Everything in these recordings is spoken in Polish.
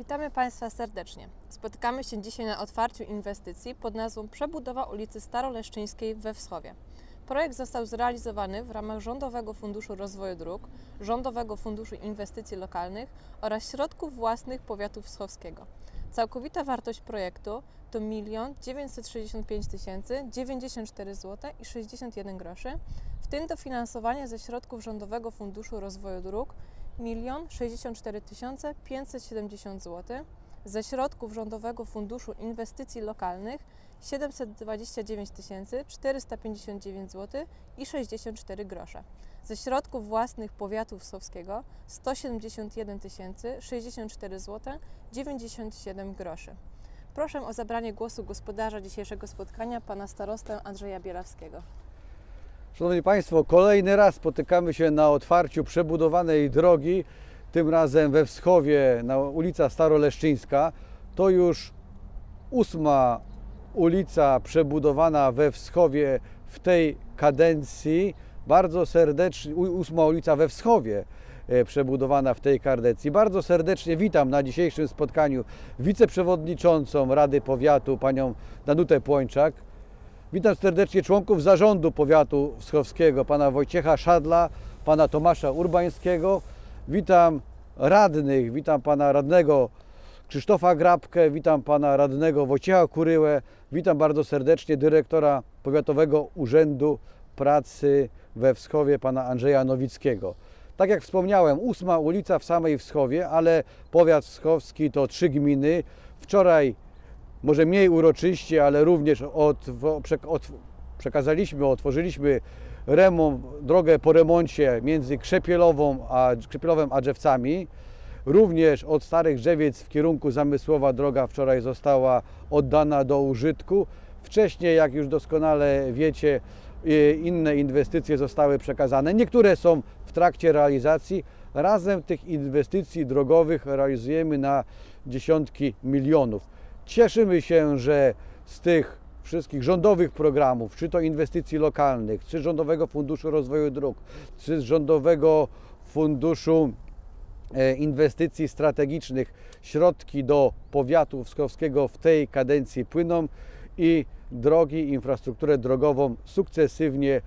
Witamy Państwa serdecznie. Spotykamy się dzisiaj na otwarciu inwestycji pod nazwą Przebudowa ulicy Staroleszczyńskiej we Wschowie. Projekt został zrealizowany w ramach Rządowego Funduszu Rozwoju Dróg, Rządowego Funduszu Inwestycji Lokalnych oraz środków własnych powiatu wschowskiego. Całkowita wartość projektu to 1 965 094 zł i 61 groszy, w tym dofinansowanie ze środków Rządowego Funduszu Rozwoju Dróg 1 064 570 zł, ze środków Rządowego Funduszu Inwestycji Lokalnych 729 459 zł i 64 grosze. Ze środków własnych powiatu wsowskiego 171 064 zł 97 groszy. Proszę o zabranie głosu gospodarza dzisiejszego spotkania, pana starostę Andrzeja Bielawskiego. Szanowni Państwo, kolejny raz spotykamy się na otwarciu przebudowanej drogi, tym razem we Wschowie, na ulica Staroleszczyńska. To już ósma ulica przebudowana we Wschowie w tej kadencji. Bardzo serdecznie, ósma ulica we Wschowie e, przebudowana w tej kadencji. Bardzo serdecznie witam na dzisiejszym spotkaniu wiceprzewodniczącą Rady Powiatu, panią Danutę Płończak. Witam serdecznie członków zarządu powiatu wschowskiego, pana Wojciecha Szadla, pana Tomasza Urbańskiego. Witam radnych, witam pana radnego Krzysztofa Grabkę, witam pana radnego Wojciecha Kuryłę, witam bardzo serdecznie dyrektora Powiatowego Urzędu Pracy we Wschowie, pana Andrzeja Nowickiego. Tak jak wspomniałem, ósma ulica w samej Wschowie, ale powiat wschowski to trzy gminy. Wczoraj może mniej uroczyście, ale również od, od, przekazaliśmy, otworzyliśmy remont, drogę po remoncie między Krzepielową a, Krzepielowem a Drzewcami. Również od Starych Drzewiec w kierunku Zamysłowa droga wczoraj została oddana do użytku. Wcześniej, jak już doskonale wiecie, inne inwestycje zostały przekazane. Niektóre są w trakcie realizacji. Razem tych inwestycji drogowych realizujemy na dziesiątki milionów. Cieszymy się, że z tych wszystkich rządowych programów, czy to inwestycji lokalnych, czy Rządowego Funduszu Rozwoju Dróg, czy z Rządowego Funduszu e, Inwestycji Strategicznych, środki do powiatu wskowskiego w tej kadencji płyną i drogi, infrastrukturę drogową sukcesywnie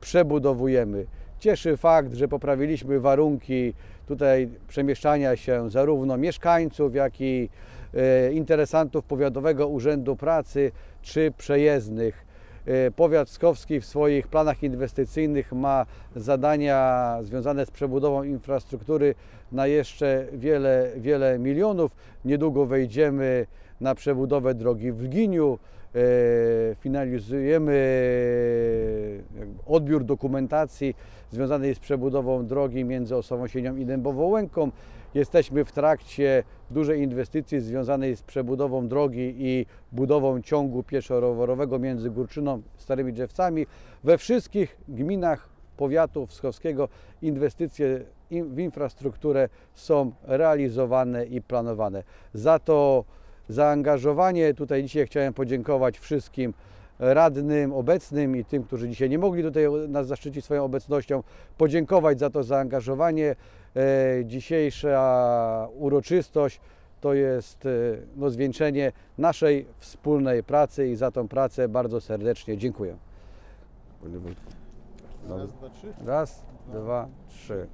przebudowujemy. Cieszy fakt, że poprawiliśmy warunki tutaj przemieszczania się zarówno mieszkańców, jak i e, interesantów Powiatowego Urzędu Pracy czy przejezdnych. E, Powiat Skowski w swoich planach inwestycyjnych ma zadania związane z przebudową infrastruktury na jeszcze wiele, wiele milionów. Niedługo wejdziemy na przebudowę drogi w Lginiu. E, Finalizujemy odbiór dokumentacji związanej z przebudową drogi między Osową Sienią i Dębową Łęką. Jesteśmy w trakcie dużej inwestycji związanej z przebudową drogi i budową ciągu pieszo-rowerowego między Górczyną i Starymi Drzewcami. We wszystkich gminach powiatu wschowskiego inwestycje in- w infrastrukturę są realizowane i planowane. Za to zaangażowanie tutaj dzisiaj chciałem podziękować wszystkim radnym obecnym i tym, którzy dzisiaj nie mogli tutaj nas zaszczycić swoją obecnością, podziękować za to zaangażowanie. E, Dzisiejsza uroczystość to jest e, no, zwieńczenie naszej wspólnej pracy i za tą pracę bardzo serdecznie dziękuję. Raz, dwa, trzy. Raz, dwa, trzy.